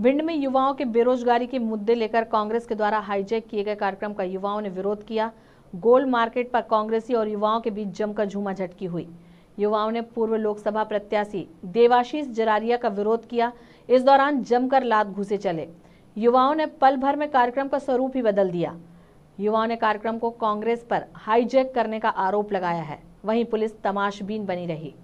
भिंड में युवाओं के बेरोजगारी के मुद्दे लेकर कांग्रेस के द्वारा हाईजैक किए गए कार्यक्रम का युवाओं ने विरोध किया। गोल मार्केट पर कांग्रेसी और युवाओं के बीच जमकर झूमा झटकी हुई। युवाओं ने पूर्व लोकसभा प्रत्याशी देवाशीष जरारिया का विरोध किया। इस दौरान जमकर लात घुसे चले। युवाओं ने पल भर में कार्यक्रम का स्वरूप ही बदल दिया। युवाओं ने कार्यक्रम को कांग्रेस पर हाईजैक करने का आरोप लगाया है। वहीं पुलिस तमाशबीन बनी रही।